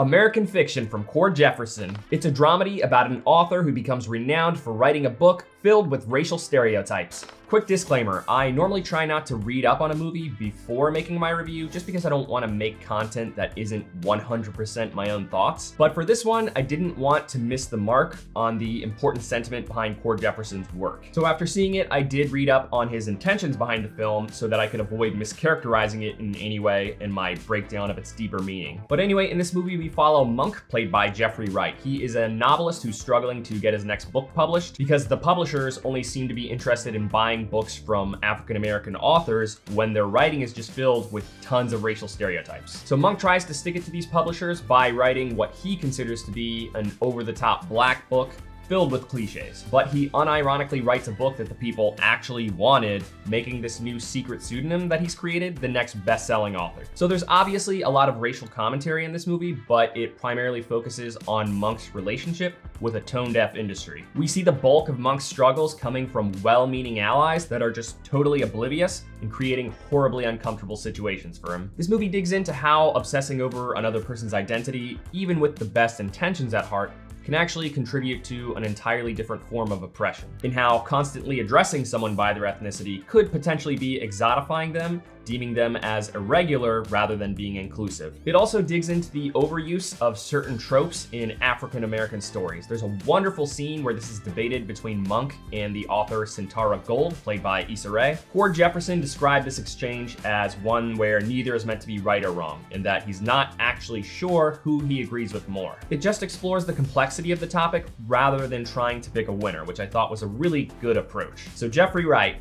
American Fiction from Cord Jefferson. It's a dramedy about an author who becomes renowned for writing a book filled with racial stereotypes. Quick disclaimer, I normally try not to read up on a movie before making my review just because I don't want to make content that isn't 100% my own thoughts. But for this one, I didn't want to miss the mark on the important sentiment behind Cord Jefferson's work. So after seeing it, I did read up on his intentions behind the film so that I could avoid mischaracterizing it in any way in my breakdown of its deeper meaning. But anyway, in this movie, we follow Monk, played by Jeffrey Wright. He is a novelist who's struggling to get his next book published because the publishers only seem to be interested in buying books from African American authors when their writing is just filled with tons of racial stereotypes. So Monk tries to stick it to these publishers by writing what he considers to be an over the top black book filled with cliches. But he unironically writes a book that the people actually wanted, making this new secret pseudonym that he's created the next best-selling author. So there's obviously a lot of racial commentary in this movie, but it primarily focuses on Monk's relationship with a tone-deaf industry. We see the bulk of Monk's struggles coming from well-meaning allies that are just totally oblivious and creating horribly uncomfortable situations for him. This movie digs into how obsessing over another person's identity, even with the best intentions at heart, can actually contribute to an entirely different form of oppression, in how constantly addressing someone by their ethnicity could potentially be exotifying them deeming them as irregular rather than being inclusive. It also digs into the overuse of certain tropes in African American stories. There's a wonderful scene where this is debated between Monk and the author Sintara Gold, played by Issa Rae. Cord Jefferson described this exchange as one where neither is meant to be right or wrong, and that he's not actually sure who he agrees with more. It just explores the complexity of the topic rather than trying to pick a winner, which I thought was a really good approach. So Jeffrey Wright,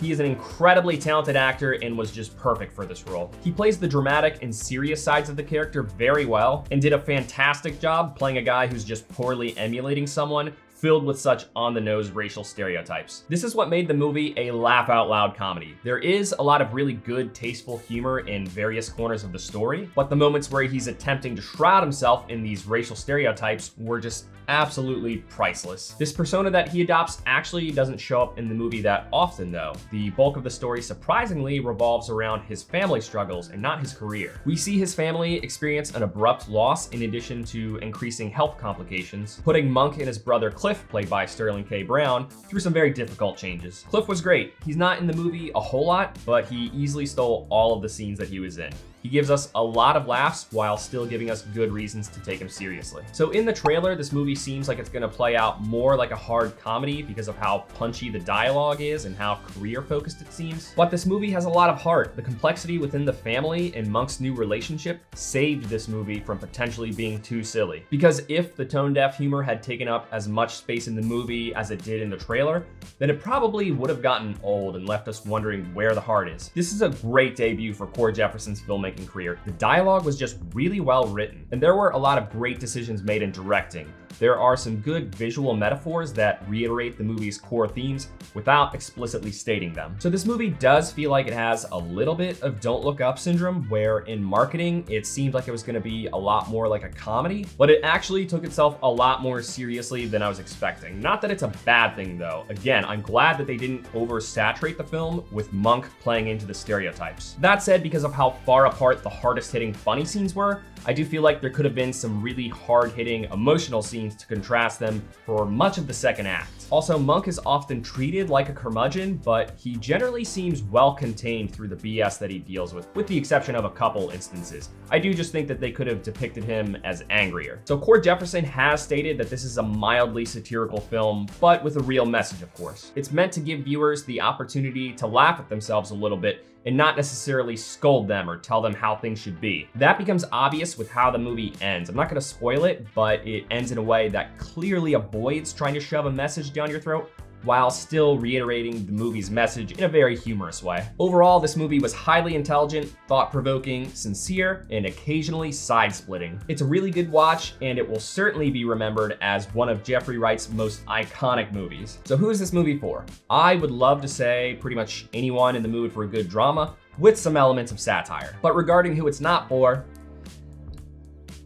he is an incredibly talented actor and was just perfect for this role. He plays the dramatic and serious sides of the character very well and did a fantastic job playing a guy who's just poorly emulating someone filled with such on-the-nose racial stereotypes. This is what made the movie a laugh-out-loud comedy. There is a lot of really good, tasteful humor in various corners of the story, but the moments where he's attempting to shroud himself in these racial stereotypes were just absolutely priceless. This persona that he adopts actually doesn't show up in the movie that often though. The bulk of the story surprisingly revolves around his family struggles and not his career. We see his family experience an abrupt loss in addition to increasing health complications, putting Monk and his brother Cliff, played by Sterling K. Brown, through some very difficult changes. Cliff was great. He's not in the movie a whole lot, but he easily stole all of the scenes that he was in. He gives us a lot of laughs while still giving us good reasons to take him seriously. So in the trailer, this movie seems like it's gonna play out more like a hard comedy because of how punchy the dialogue is and how career focused it seems. But this movie has a lot of heart. The complexity within the family and Monk's new relationship saved this movie from potentially being too silly. Because if the tone deaf humor had taken up as much space in the movie as it did in the trailer, then it probably would have gotten old and left us wondering where the heart is. This is a great debut for Cord Jefferson's filmmaking filmmaking career, the dialogue was just really well written, and there were a lot of great decisions made in directing. There are some good visual metaphors that reiterate the movie's core themes without explicitly stating them. So this movie does feel like it has a little bit of Don't Look Up syndrome, where in marketing, it seemed like it was gonna be a lot more like a comedy, but it actually took itself a lot more seriously than I was expecting. Not that it's a bad thing though. Again, I'm glad that they didn't oversaturate the film with Monk playing into the stereotypes. That said, because of how far apart the hardest hitting funny scenes were, I do feel like there could have been some really hard hitting emotional scenes to contrast them for much of the second act. Also, Monk is often treated like a curmudgeon, but he generally seems well contained through the BS that he deals with, with the exception of a couple instances. I do just think that they could have depicted him as angrier. So Cord Jefferson has stated that this is a mildly satirical film, but with a real message, of course. It's meant to give viewers the opportunity to laugh at themselves a little bit and not necessarily scold them or tell them how things should be. That becomes obvious with how the movie ends. I'm not gonna spoil it, but it ends in a way that clearly avoids trying to shove a message down your throat while still reiterating the movie's message in a very humorous way. Overall, this movie was highly intelligent, thought-provoking, sincere, and occasionally side-splitting. It's a really good watch, and it will certainly be remembered as one of Jeffrey Wright's most iconic movies. So who is this movie for? I would love to say pretty much anyone in the mood for a good drama, with some elements of satire. But regarding who it's not for,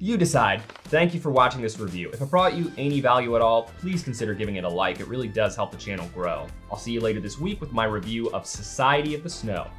you decide. Thank you for watching this review. If it brought you any value at all, please consider giving it a like. It really does help the channel grow. I'll see you later this week with my review of Society of the Snow.